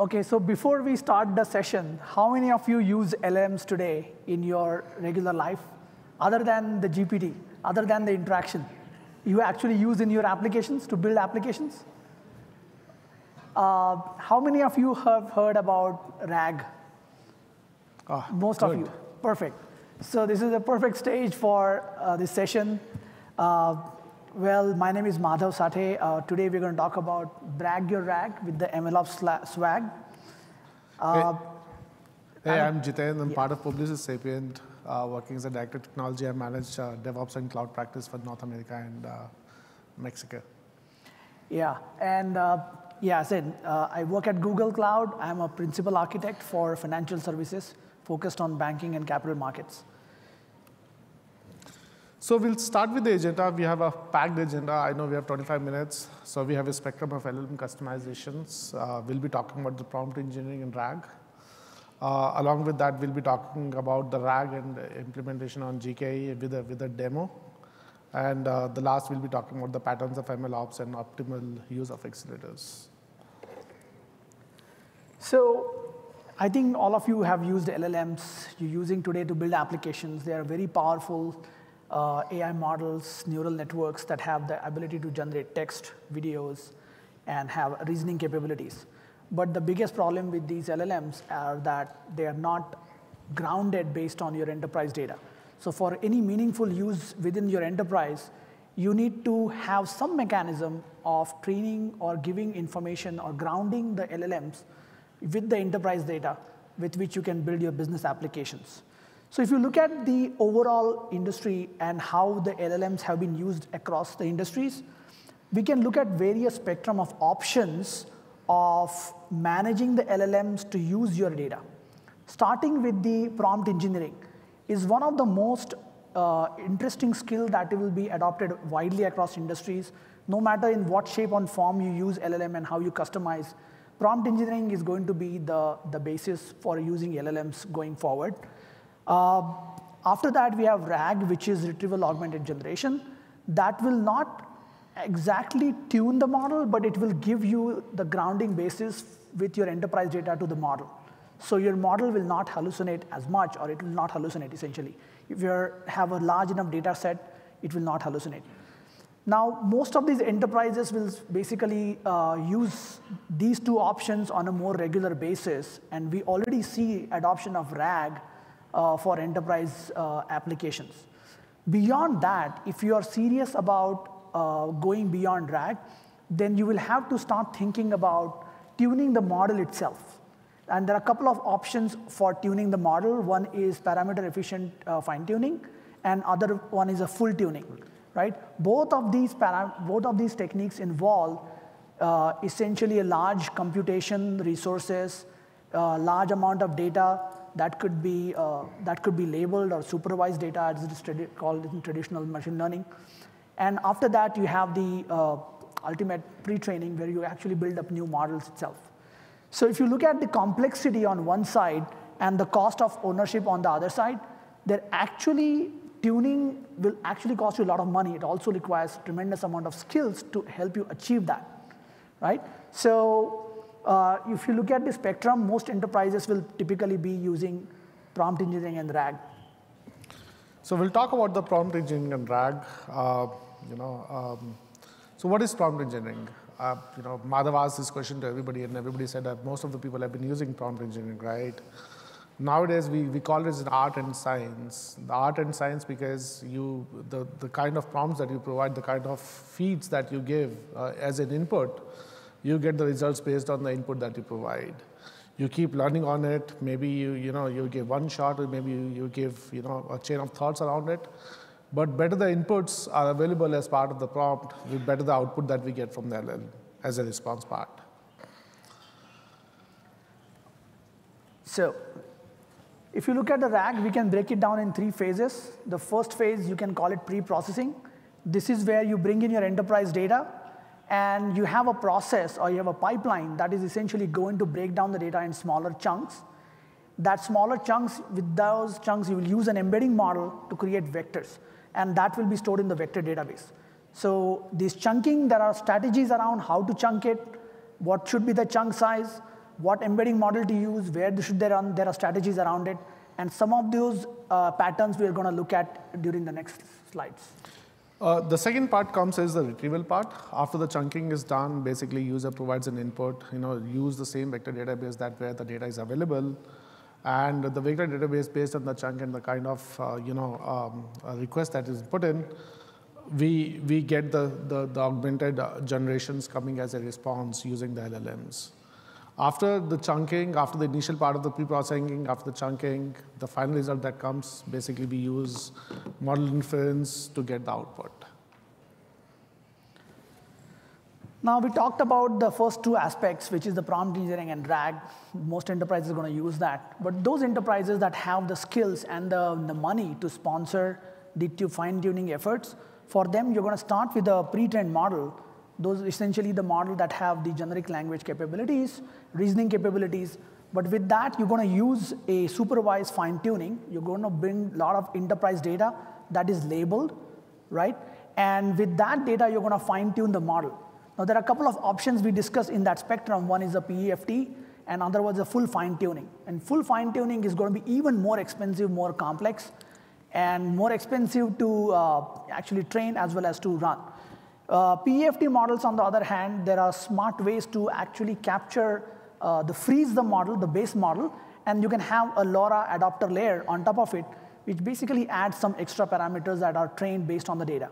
Okay, so before we start the session, how many of you use LMs today in your regular life, other than the GPT, other than the interaction? You actually use in your applications to build applications? Uh, how many of you have heard about RAG? Oh, Most good. of you. Perfect. So this is a perfect stage for uh, this session. Uh, well, my name is Madhav Sathe. Uh, today we're going to talk about Brag Your Rag with the MLOps swag. Uh, Hey, I'm Jiten. I'm part of Publicis Sapient, uh, working as a director of technology. I manage uh, DevOps and cloud practice for North America and uh, Mexico. Yeah, and uh, yeah, I said uh, I work at Google Cloud. I'm a principal architect for financial services focused on banking and capital markets. So we'll start with the agenda. We have a packed agenda. I know we have 25 minutes. So we have a spectrum of LLM customizations. Uh, we'll be talking about the prompt engineering and RAG. Uh, along with that, we'll be talking about the RAG and implementation on GKE with a, with a demo. And uh, the last, we'll be talking about the patterns of ML ops and optimal use of accelerators. So I think all of you have used LLMs you're using today to build applications. They are very powerful uh, AI models, neural networks that have the ability to generate text, videos, and have reasoning capabilities. But the biggest problem with these LLMs are that they are not grounded based on your enterprise data. So for any meaningful use within your enterprise, you need to have some mechanism of training or giving information or grounding the LLMs with the enterprise data with which you can build your business applications. So if you look at the overall industry and how the LLMs have been used across the industries, we can look at various spectrum of options of managing the LLMs to use your data. Starting with the prompt engineering is one of the most uh, interesting skill that will be adopted widely across industries, no matter in what shape and form you use LLM and how you customize. Prompt engineering is going to be the, the basis for using LLMs going forward. Uh, after that, we have RAG, which is retrieval augmented generation. That will not exactly tune the model, but it will give you the grounding basis with your enterprise data to the model. So your model will not hallucinate as much, or it will not hallucinate essentially. If you have a large enough data set, it will not hallucinate. Now, most of these enterprises will basically uh, use these two options on a more regular basis, and we already see adoption of RAG uh, for enterprise uh, applications. Beyond that, if you are serious about uh, going beyond RAG, then you will have to start thinking about tuning the model itself. And there are a couple of options for tuning the model. One is parameter efficient uh, fine tuning, and other one is a full tuning, right? Both of these, both of these techniques involve uh, essentially a large computation resources, uh, large amount of data that could be uh, that could be labeled or supervised data as it is called in traditional machine learning. And after that, you have the uh, ultimate pre-training where you actually build up new models itself. So if you look at the complexity on one side and the cost of ownership on the other side, they're actually tuning will actually cost you a lot of money. It also requires tremendous amount of skills to help you achieve that, right? So uh, if you look at the spectrum, most enterprises will typically be using prompt engineering and RAG. So we'll talk about the prompt engineering and RAG. Uh, you know, um, so what is prompt engineering? Uh, you know, Madhav asked this question to everybody, and everybody said that most of the people have been using prompt engineering, right? Nowadays, we, we call it an art and science. The art and science because you the, the kind of prompts that you provide, the kind of feeds that you give uh, as an input, you get the results based on the input that you provide. You keep learning on it. Maybe you you know you give one shot, or maybe you, you give you know a chain of thoughts around it. But better the inputs are available as part of the prompt, the better the output that we get from the LLM as a response part. So if you look at the RAG, we can break it down in three phases. The first phase, you can call it pre-processing. This is where you bring in your enterprise data, and you have a process or you have a pipeline that is essentially going to break down the data in smaller chunks. That smaller chunks, with those chunks, you will use an embedding model to create vectors, and that will be stored in the vector database. So this chunking, there are strategies around how to chunk it, what should be the chunk size, what embedding model to use, where should they run, there are strategies around it, and some of those uh, patterns we are going to look at during the next slides. Uh, the second part comes as the retrieval part. After the chunking is done, basically user provides an input, you know, use the same vector database that where the data is available. And the vector database based on the chunk and the kind of, uh, you know, um, request that is put in, we, we get the, the, the augmented uh, generations coming as a response using the LLMs. After the chunking, after the initial part of the pre-processing, after the chunking, the final result that comes, basically we use model inference to get the output. Now we talked about the first two aspects, which is the prompt engineering and RAG. Most enterprises are going to use that. But those enterprises that have the skills and the, the money to sponsor the fine-tuning efforts, for them, you're going to start with a pre-trained model those essentially the model that have the generic language capabilities, reasoning capabilities. But with that, you're going to use a supervised fine tuning. You're going to bring a lot of enterprise data that is labeled, right? And with that data, you're going to fine tune the model. Now, there are a couple of options we discussed in that spectrum. One is a PEFT, and other was a full fine tuning. And full fine tuning is going to be even more expensive, more complex, and more expensive to uh, actually train as well as to run. Uh, PEFT models, on the other hand, there are smart ways to actually capture uh, the freeze the model, the base model, and you can have a LoRa adapter layer on top of it, which basically adds some extra parameters that are trained based on the data.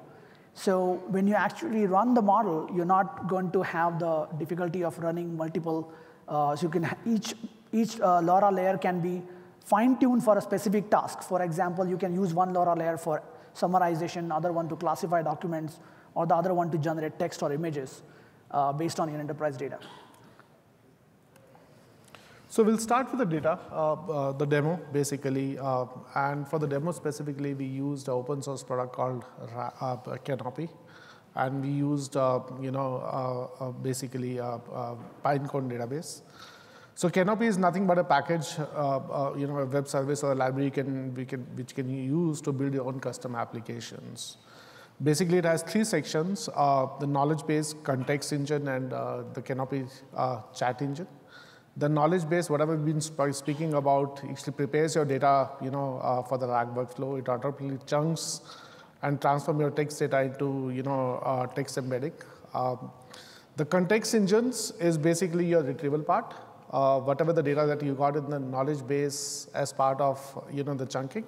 So when you actually run the model, you're not going to have the difficulty of running multiple. Uh, so you can each each uh, LoRa layer can be fine-tuned for a specific task. For example, you can use one LoRa layer for summarization, other one to classify documents, or the other one to generate text or images uh, based on your enterprise data. So we'll start with the data, uh, uh, the demo basically, uh, and for the demo specifically, we used an open source product called uh, Canopy, and we used uh, you know basically a, Pinecone database. So Canopy is nothing but a package, you know, a web service or a library can, we can, which can use to build your own custom applications. Basically, it has three sections, uh, the knowledge base, context engine, and uh, the Canopy uh, chat engine. The knowledge base, whatever we've been speaking about, actually prepares your data you know, for the RAG workflow. It automatically chunks and transform your text data into you know, text embedding. Um, the context engines is basically your retrieval part. Uh, whatever the data that you got in the knowledge base as part of you know, the chunking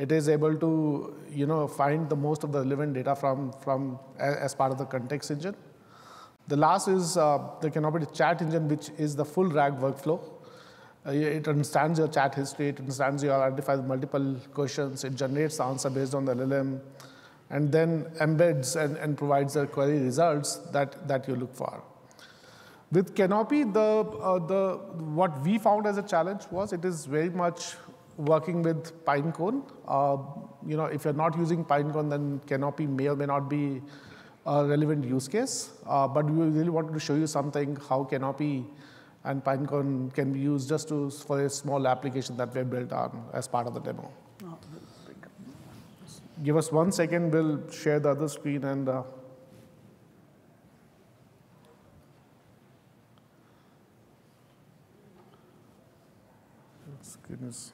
it is able to you know, find the most of the relevant data from, from as part of the context engine. The last is uh, the Canopy chat engine, which is the full RAG workflow. Uh, it understands your chat history, it understands your identifies multiple questions, it generates the answer based on the LLM, and then embeds and, and provides the query results that, that you look for. With Canopy, the, uh, the, what we found as a challenge was it is very much working with Pinecone. Uh, you know, if you're not using Pinecone, then Canopy may or may not be a relevant use case. Uh, but we really wanted to show you something how Canopy and Pinecone can be used just to, for a small application that we have built on as part of the demo. Give us one second, we'll share the other screen and uh, goodness.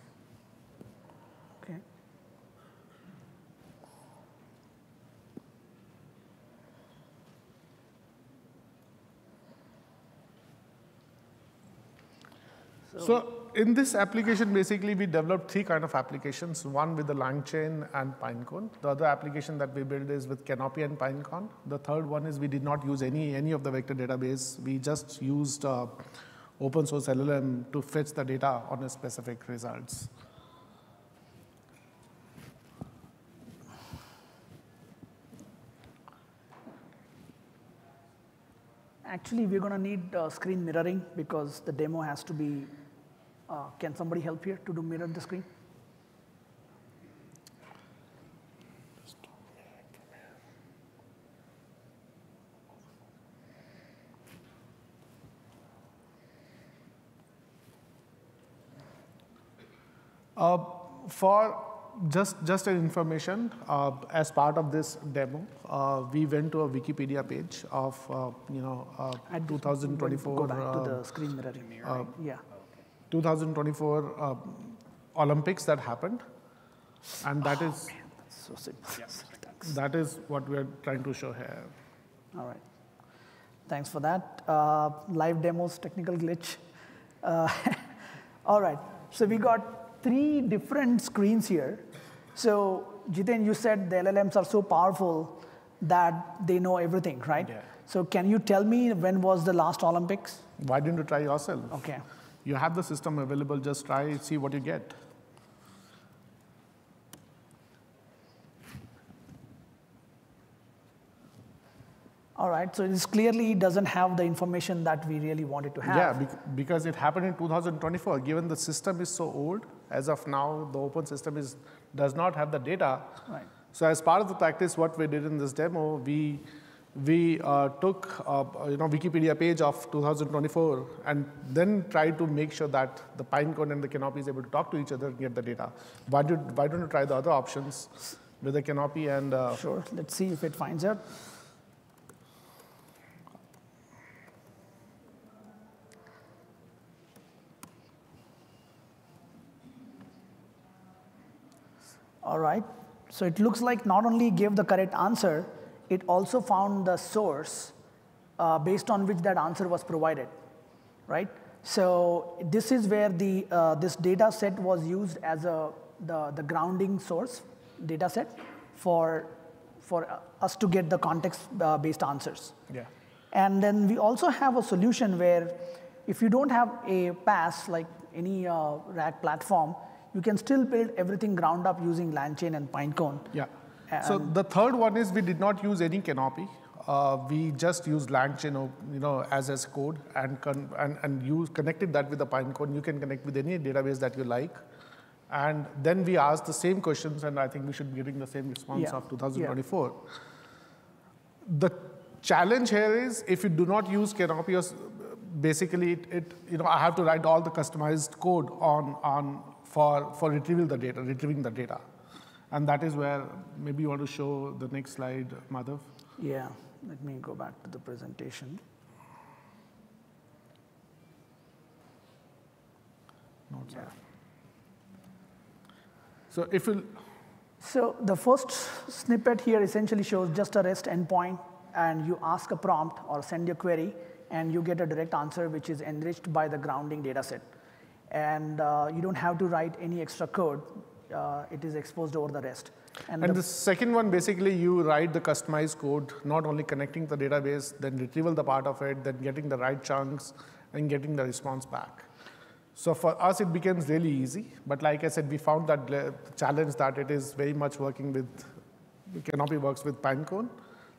So in this application, basically, we developed three kind of applications, one with the LangChain and Pinecone. The other application that we built is with Canopy and Pinecone. The third one is we did not use any, any of the vector database. We just used uh, open source LLM to fetch the data on a specific results. Actually, we're going to need uh, screen mirroring because the demo has to be uh, can somebody help here to do mirror the screen? Uh, for just, just an information, uh, as part of this demo, uh, we went to a Wikipedia page of, uh, you know, uh, 2024. Go back to uh, the screen mirroring. right? yeah. 2024 uh, Olympics that happened, and that Oh, is So simple. Thanks. that is what we are trying to show here. All right. Thanks for that. Uh, live demos, technical glitch. Uh, all right. So we got three different screens here. So Jiten, you said the LLMs are so powerful that they know everything, right? Yeah. So can you tell me when was the last Olympics? Why didn't you try yourself? Okay. You have the system available. Just try, see what you get. All right. So this clearly doesn't have the information that we really wanted to have. Yeah, because it happened in 2024. Given the system is so old, as of now, the open system is does not have the data. Right. So as part of the practice, what we did in this demo, we we uh, took uh, you know Wikipedia page of 2024 and then tried to make sure that the Pinecone and the Canopy is able to talk to each other and get the data. Why, did, why don't you try the other options with the Canopy and uh, Sure. Let's see if it finds out. All right. So it looks like not only gave the correct answer, it also found the source uh, based on which that answer was provided, right? So this is where the uh, this data set was used as a the, the grounding source data set for for uh, us to get the context uh, based answers. yeah. And then we also have a solution where if you don't have a pass like any uh, RAG platform, you can still build everything ground up using LangChain and Pinecone. Yeah. So the third one is we did not use any canopy. Uh, we just used LangChain, or, you know, as as code and and and use connected that with the Pinecone. You can connect with any database that you like, and then we asked the same questions, and I think we should be getting the same response Yeah. of 2024. The challenge here is if you do not use canopy, basically it, it you know I have to write all the customized code on on for for retrieving the data, retrieving the data. And that is where maybe you want to show the next slide, Madhav. Yeah, let me go back to the presentation. Notes are- So if you, So the first snippet here essentially shows just a REST endpoint, and you ask a prompt or send your query, and you get a direct answer which is enriched by the grounding data set. And uh, you don't have to write any extra code. Uh, it is exposed over the REST. And, and the, the second one, basically you write the customized code, not only connecting the database, then retrieval the part of it, then getting the right chunks, and getting the response back. So for us, it becomes really easy. But like I said, we found that le- challenge that it is very much working with, Canopy works with Pinecone.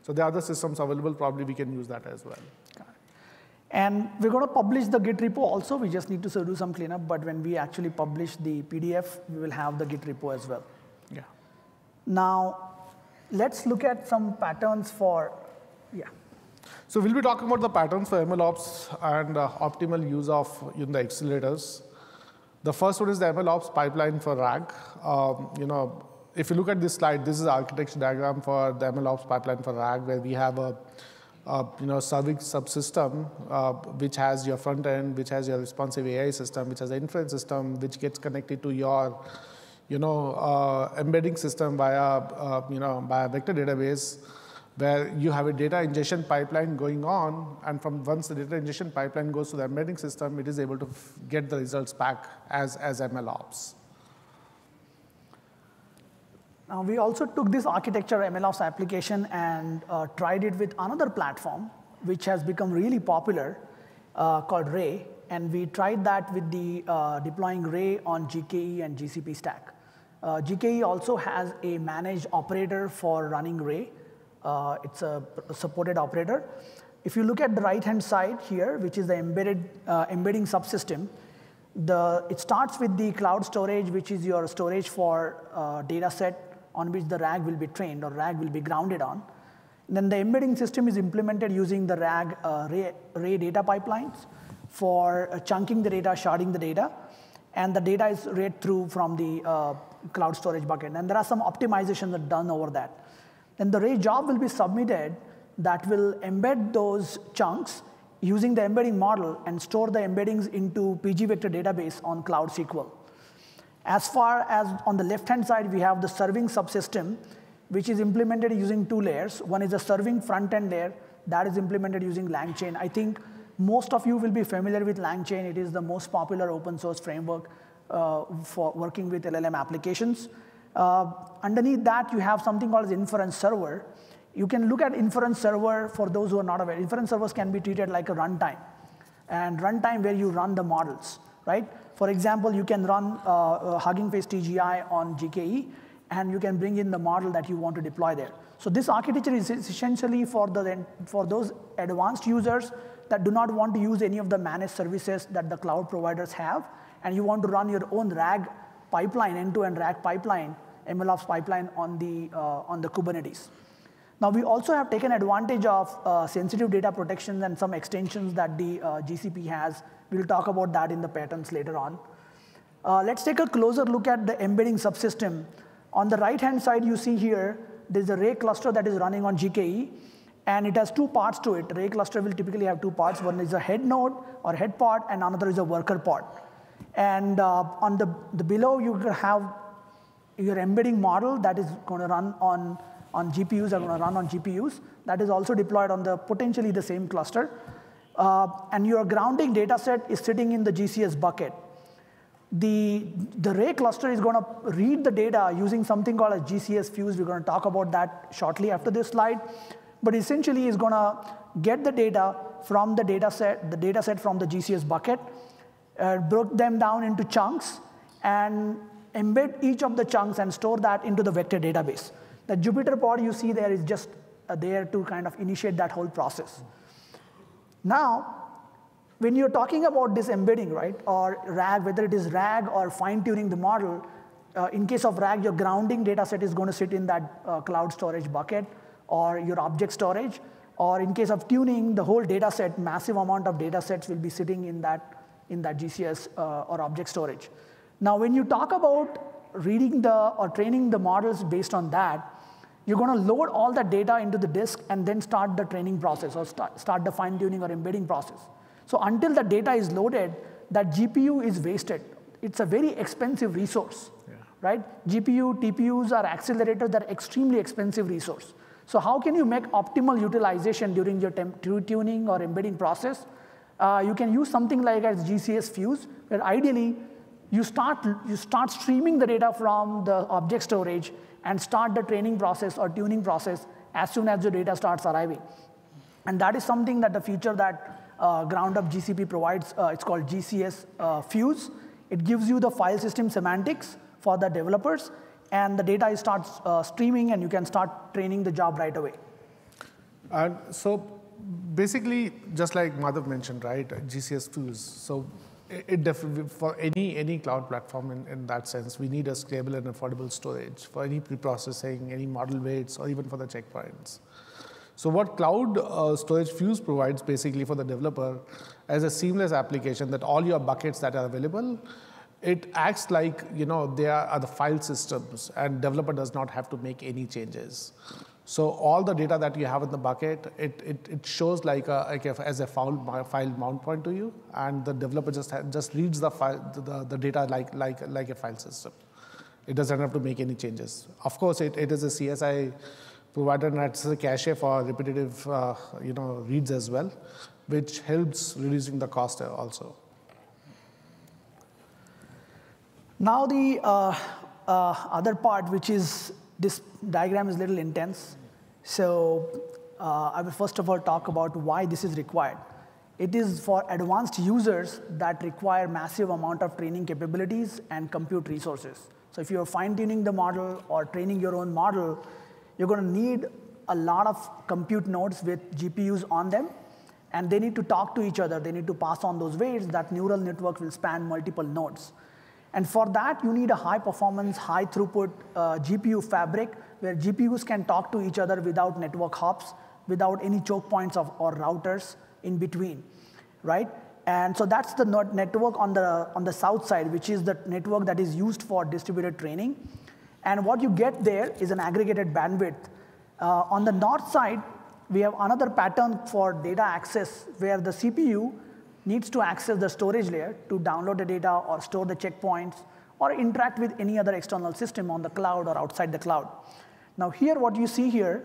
So there are other systems available, probably we can use that as well. And we're going to publish the Git repo also. We just need to do some cleanup. But when we actually publish the PDF, we will have the Git repo as well. Yeah. Now, let's look at some patterns for, yeah. So we'll be talking about the patterns for MLOps and uh, optimal use of you know, the accelerators. The first one is the MLOps pipeline for RAG. Um, you know, if you look at this slide, this is the architecture diagram for the MLOps pipeline for RAG, where we have a, a you know serving subsystem uh, which has your front end, which has your responsive AI system, which has an inference system, which gets connected to your you know uh, embedding system via uh, you know via vector database where you have a data ingestion pipeline going on, and from once the data ingestion pipeline goes to the embedding system, it is able to get the results back as, as MLOps. Now, we also took this architecture MLOps application and uh, tried it with another platform, which has become really popular, uh, called Ray. And we tried that with the uh, deploying Ray on GKE and GCP stack. Uh, GKE also has a managed operator for running Ray. Uh, it's a supported operator. If you look at the right-hand side here, which is the embedded uh, embedding subsystem, the, it starts with the cloud storage, which is your storage for uh, data set on which the RAG will be trained or Ray will be grounded on. Then the embedding system is implemented using the RAG uh, data pipelines for uh, chunking the data, sharding the data. and the data is read through from the uh, cloud storage bucket. And there are some optimizations that are done over that. Then the Ray job will be submitted that will embed those chunks using the embedding model and store the embeddings into PG vector database on Cloud SQL. As far as on the left-hand side, we have the serving subsystem, which is implemented using two layers. One is a serving front-end layer that is implemented using LangChain. I think most of you will be familiar with LangChain. It is the most popular open source framework uh, for working with LLM applications. Uh, underneath that, you have something called inference server. You can look at inference server for those who are not aware. Inference servers can be treated like a runtime, and runtime where you run the models, right? For example, you can run uh, uh Hugging Face TGI on GKE, and you can bring in the model that you want to deploy there. So this architecture is essentially for, the, for those advanced users that do not want to use any of the managed services that the cloud providers have, and you want to run your own RAG pipeline, end-to-end RAG pipeline, MLOps pipeline on the, uh, on the Kubernetes. Now, we also have taken advantage of uh, sensitive data protections and some extensions that the uh, GCP has. We'll talk about that in the patterns later on. Uh, let's take a closer look at the embedding subsystem. On the right-hand side, you see here, there's a Ray cluster that is running on GKE, and it has two parts to it. Ray cluster will typically have two parts. One is a head node or head part, and another is a worker part. And uh, on the, the below, you have your embedding model that is going to run on, on GPUs, are going to run on GPUs. That is also deployed on the potentially the same cluster. Uh, and your grounding data set is sitting in the GCS bucket. The, the Ray cluster is going to read the data using something called a GCS fuse. We're going to talk about that shortly after this slide but essentially is going to get the data from the data set, the data set from the GCS bucket, uh, broke them down into chunks, and embed each of the chunks and store that into the vector database. The Jupyter pod you see there is just uh, there to kind of initiate that whole process. Now, when you're talking about this embedding, right, or RAG, whether it is RAG or fine-tuning the model, uh, in case of RAG, your grounding data set is going to sit in that uh, cloud storage bucket or your object storage, or in case of tuning, the whole data set, massive amount of data sets will be sitting in that, in that GCS uh, or object storage. Now, when you talk about reading the or training the models based on that, you're going to load all that data into the disk and then start the training process or start, start the fine tuning or embedding process. So until the data is loaded, that GPU is wasted. It's a very expensive resource, yeah. right? GPU, TPUs are accelerators that are extremely expensive resource. So how can you make optimal utilization during your tuning or embedding process? Uh, you can use something like as GCS Fuse, where ideally you start, you start streaming the data from the object storage and start the training process or tuning process as soon as the data starts arriving. And that is something that the feature that uh, ground up GCP provides, uh, it's called GCS uh, Fuse. It gives you the file system semantics for the developers and the data starts uh, streaming and you can start training the job right away. And so basically, just like Madhav mentioned, right, GCS Fuse. So it for any, any cloud platform in, in that sense, we need a scalable and affordable storage for any pre-processing, any model weights, or even for the checkpoints. So what Cloud uh, Storage Fuse provides basically for the developer as a seamless application that all your buckets that are available it acts like you know they are the file systems and developer does not have to make any changes so all the data that you have in the bucket it, it, it shows like, a, like a, as a file, file mount point to you and the developer just just reads the file the, the data like like like a file system. It doesn't have to make any changes. Of course it, it is a csi provider and it's a cache for repetitive uh, you know reads as well which helps reducing the cost also. Now the uh, uh, other part, which is this diagram is a little intense. So uh, I will first of all talk about why this is required. It is for advanced users that require massive amount of training capabilities and compute resources. So if you're fine-tuning the model or training your own model, you're going to need a lot of compute nodes with GPUs on them, and they need to talk to each other. They need to pass on those weights. That neural network will span multiple nodes. And for that, you need a high performance, high throughput uh, GPU fabric where GPUs can talk to each other without network hops, without any choke points of, or routers in between, right? And so that's the network on the, on the south side, which is the network that is used for distributed training. And what you get there is an aggregated bandwidth. Uh, on the north side, we have another pattern for data access where the CPU needs to access the storage layer to download the data or store the checkpoints or interact with any other external system on the cloud or outside the cloud. Now here, what you see here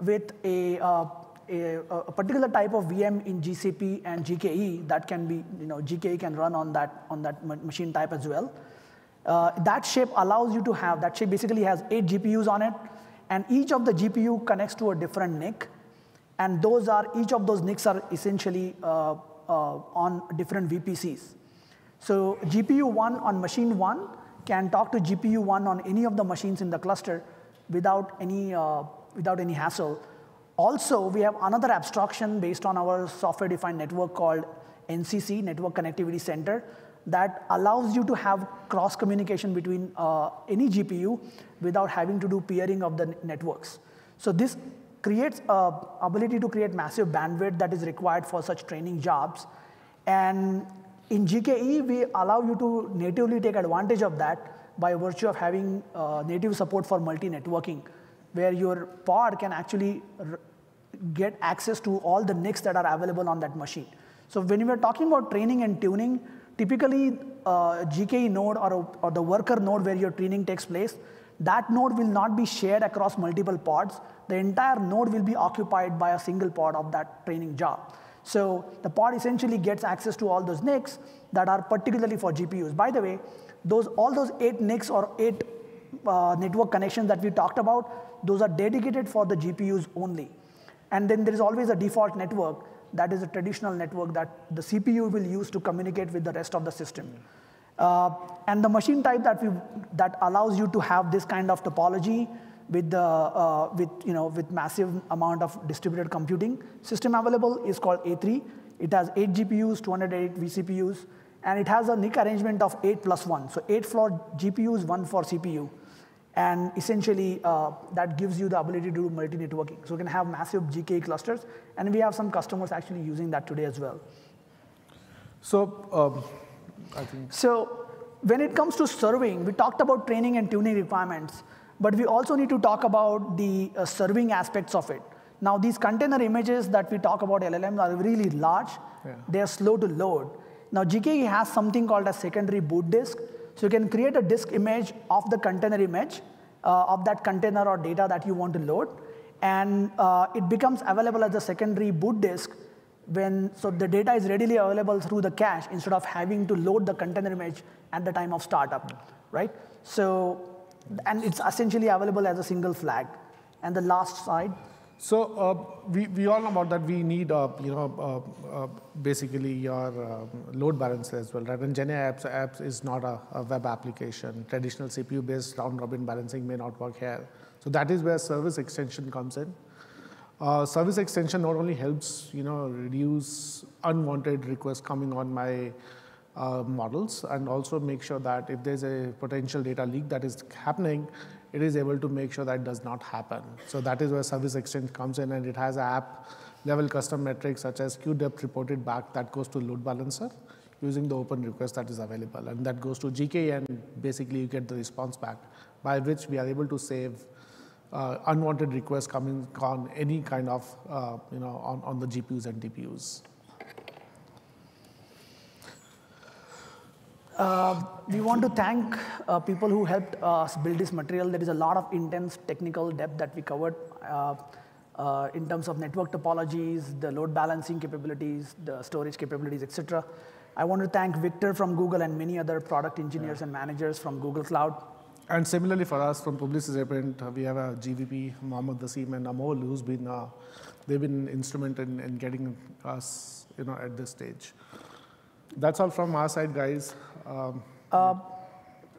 with a, uh, a, a, particular type of VM in GCP and GKE that can be, you know, GKE can run on that, on that machine type as well. Uh, that shape allows you to have, that shape basically has eight GPUs on it, and each of the GPU connects to a different NIC, and those are, each of those NICs are essentially uh, on different VPCs. So GPU 1 on machine 1 can talk to GPU 1 on any of the machines in the cluster without any, uh, without any hassle. Also, we have another abstraction based on our software-defined network called NCC, Network Connectivity Center, that allows you to have cross communication between uh, any GPU without having to do peering of the networks. So this creates a ability to create massive bandwidth that is required for such training jobs. And in GKE, we allow you to natively take advantage of that by virtue of having uh, native support for multi-networking, where your pod can actually get access to all the NICs that are available on that machine. So when we're talking about training and tuning, typically uh, GKE node or, or the worker node where your training takes place, that node will not be shared across multiple pods. The entire node will be occupied by a single pod of that training job. So the pod essentially gets access to all those NICs that are particularly for GPUs. By the way, those, all those eight NICs or eight uh, network connections that we talked about, those are dedicated for the GPUs only. And then there is always a default network that is a traditional network that the CPU will use to communicate with the rest of the system. Uh, and the machine type that, we, that allows you to have this kind of topology with, the, uh, with, you know, with massive amount of distributed computing system available is called A3. It has 8 GPUs, 208 vCPUs, and it has a NIC arrangement of 8 plus 1. So 8 for GPUs, 1 for CPU. And essentially, uh, that gives you the ability to do multi-networking. So you can have massive GKE clusters, and we have some customers actually using that today as well. So, um, I think. So when it comes to serving, we talked about training and tuning requirements, but we also need to talk about the uh, serving aspects of it. Now, these container images that we talk about LLM are really large. Yeah. They're slow to load. Now, GKE has something called a secondary boot disk, so you can create a disk image of the container image uh, of that container or data that you want to load. And uh, it becomes available as a secondary boot disk when, so the data is readily available through the cache instead of having to load the container image at the time of startup, right? So, and it's essentially available as a single flag. And the last slide. So uh, we, we all know about that. We need, uh, you know, uh, uh basically your uh, load balancer as well, right? And GenAI apps, apps is not a, a web application. Traditional CPU-based round-robin balancing may not work here. So that is where service extension comes in. Uh, service extension not only helps, you know, reduce unwanted requests coming on my models, and also make sure that if there's a potential data leak that is happening, it is able to make sure that does not happen. So that is where service exchange comes in and it has app level custom metrics such as queue depth reported back that goes to load balancer using the open request that is available. And that goes to GK and basically you get the response back by which we are able to save uh, unwanted requests coming on any kind of, uh, you know, on, on the GPUs and DPUs. Uh, we want to thank uh, people who helped us build this material. There is a lot of intense technical depth that we covered uh, uh in terms of network topologies, the load balancing capabilities, the storage capabilities, etc. I want to thank Victor from Google and many other product engineers yeah. and managers from Google Cloud. And similarly for us from Publicis Sapient, uh, we have a GVP, Mohammed Dasim and Amol, who's been, they've been instrumental in, in getting us you know, at this stage. That's all from our side, guys. Um, uh,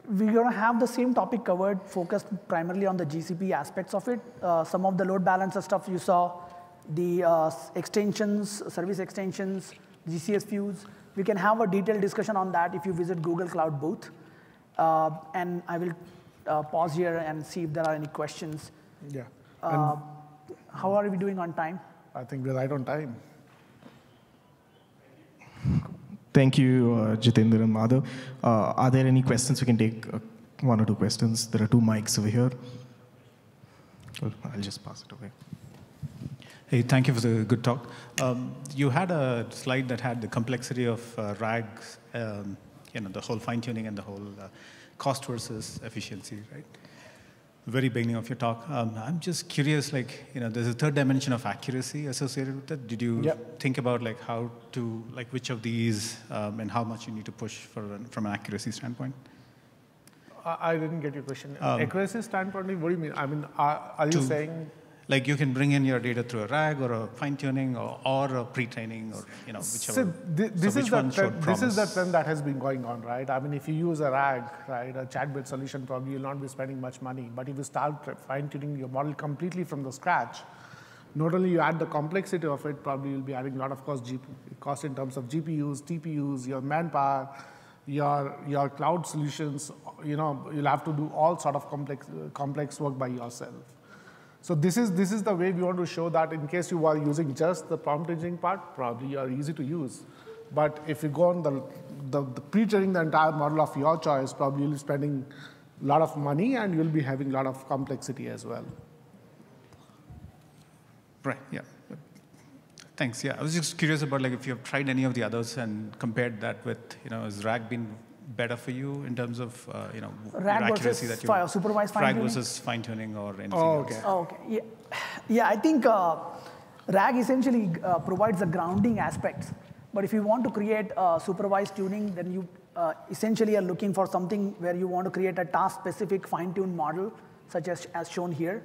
we're going to have the same topic covered, focused primarily on the GCP aspects of it. Uh, some of the load balancer stuff you saw, the uh, extensions, service extensions, GCS Fuse. We can have a detailed discussion on that if you visit Google Cloud booth. Uh, and I will uh, pause here and see if there are any questions. Yeah. Uh, how are we doing on time? I think we're right on time. Thank you, uh, Jitender and Madhav. Uh, are there any questions? We can take uh, one or two questions. There are two mics over here. Well, I'll just pass it away. Hey, thank you for the good talk. Um, you had a slide that had the complexity of uh, RAGs, um, you know, the whole fine tuning and the whole uh, cost versus efficiency, right? very beginning of your talk. Um, I'm just curious, like, you know, there's a third dimension of accuracy associated with that. Did you yep. think about like how to, like, which of these um, and how much you need to push for from an accuracy standpoint? I didn't get your question. Um, accuracy standpoint, what do you mean? I mean, are, are you saying like you can bring in your data through a RAG or a fine tuning or, or a pre-training or you know whichever. So th this so is the trend, this is the trend that has been going on, right? I mean, if you use a RAG, right, a chat-based solution, probably you'll not be spending much money. But if you start fine tuning your model completely from the scratch, not only you add the complexity of it, probably you'll be adding a lot of cost, GP, cost in terms of GPUs, TPUs, your manpower, your your cloud solutions. You know, you'll have to do all sort of complex complex work by yourself. So this is, this is the way we want to show that in case you are using just the prompt engineering part, probably are easy to use. But if you go on the, the, the pre-training the entire model of your choice, probably you'll be spending a lot of money and you'll be having a lot of complexity as well. Right, yeah. Thanks, yeah. I was just curious about like if you have tried any of the others and compared that with, you know, has RAG been better for you in terms of uh, you know RAG accuracy that you fi- supervised fine tuning? versus fine tuning or anything oh, okay. else? Oh, okay. Yeah, yeah. I think uh, RAG essentially uh, provides the grounding aspects. But if you want to create supervised tuning, then you uh, essentially are looking for something where you want to create a task-specific fine-tuned model, such as as shown here,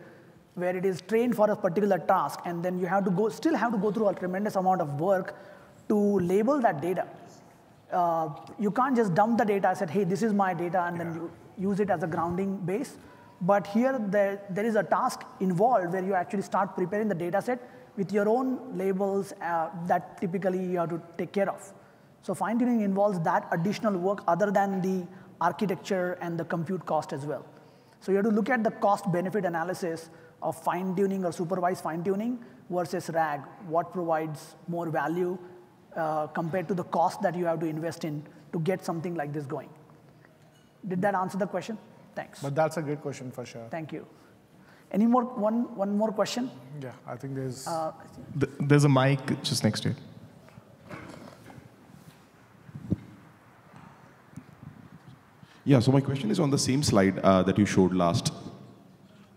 where it is trained for a particular task, and then you have to go still have to go through a tremendous amount of work to label that data uh, you can't just dump the data, said, hey, this is my data, and yeah. then you use it as a grounding base. But here, there, there is a task involved where you actually start preparing the data set with your own labels uh, that typically you have to take care of. So fine tuning involves that additional work other than the architecture and the compute cost as well. So you have to look at the cost benefit analysis of fine tuning or supervised fine tuning versus RAG. What provides more value uh, compared to the cost that you have to invest in to get something like this going. Did that answer the question? Thanks. But that's a great question for sure. Thank you. Any more, one, one more question? Yeah, I think there's... Uh, there's a mic just next to it. Yeah, so my question is on the same slide uh, that you showed last.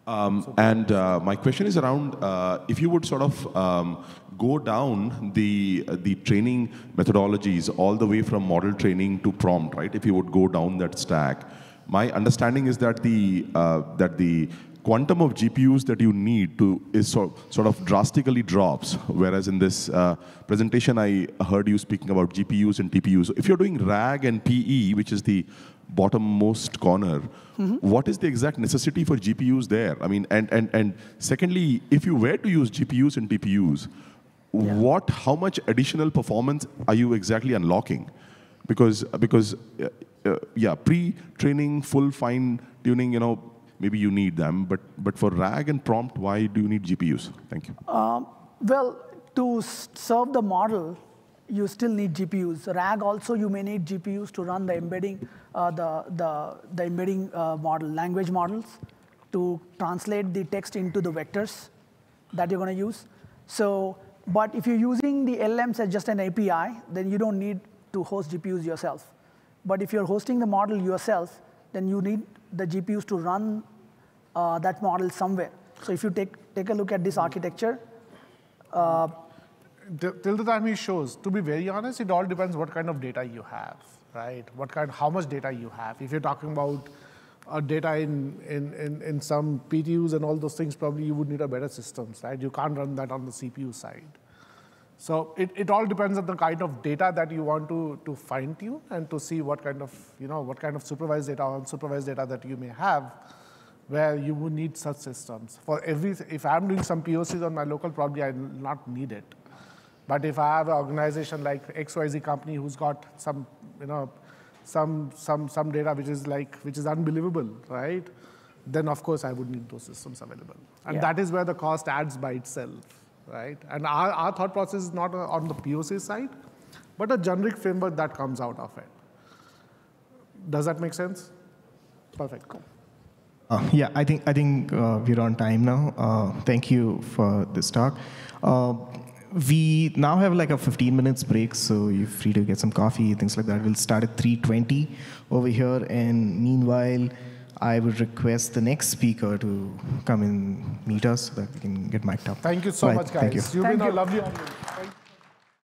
Um, and uh, my question is around uh, if you would sort of um, go down the uh, the training methodologies all the way from model training to prompt, right? If you would go down that stack, my understanding is that the uh, that the quantum of GPUs that you need to is sort, sort of drastically drops. Whereas in this uh, presentation, I heard you speaking about GPUs and TPUs. If you're doing RAG and PE, which is the bottommost corner, mm -hmm. what is the exact necessity for GPUs there? I mean, and, and, and secondly, if you were to use GPUs and TPUs, yeah. what, how much additional performance are you exactly unlocking? Because, because uh, uh, yeah, pre-training, full fine tuning, you know, maybe you need them, but, but for RAG and prompt, why do you need GPUs? Thank you. Um, well, to serve the model, you still need GPUs. RAG also, you may need GPUs to run the embedding, uh, the, the, the embedding uh, model, language models, to translate the text into the vectors that you're going to use. So, but if you're using the LMs as just an API, then you don't need to host GPUs yourself. But if you're hosting the model yourself, then you need the GPUs to run uh, that model somewhere. So if you take, take a look at this architecture, uh, till the time he shows, to be very honest, it all depends what kind of data you have, right? What kind, how much data you have. If you're talking about uh, data in, in, in, in some PTUs and all those things, probably you would need a better systems, right? You can't run that on the CPU side. So it, it all depends on the kind of data that you want to, to fine tune and to see what kind of, you know, what kind of supervised data or unsupervised data that you may have where you would need such systems. For every, if I'm doing some POCs on my local, probably I not need it. But if I have an organization like XYZ company who's got some, you know, some, some, some data which is like, which is unbelievable, right? Then of course I would need those systems available. And yeah. that is where the cost adds by itself, right? And our, our thought process is not on the POC side. but a generic framework that comes out of it. Does that make sense? Perfect. Cool. Uh, yeah, I think I think uh, we're on time now. Uh, thank you for this talk. We now have like a 15 minutes break, so you're free to get some coffee, things like that. We'll start at 3:20 over here, and meanwhile, I would request the next speaker to come and meet us so that we can get mic'd up. Thank you so Right, much, guys. thank you. You've Thank been a lovely audience. Thank-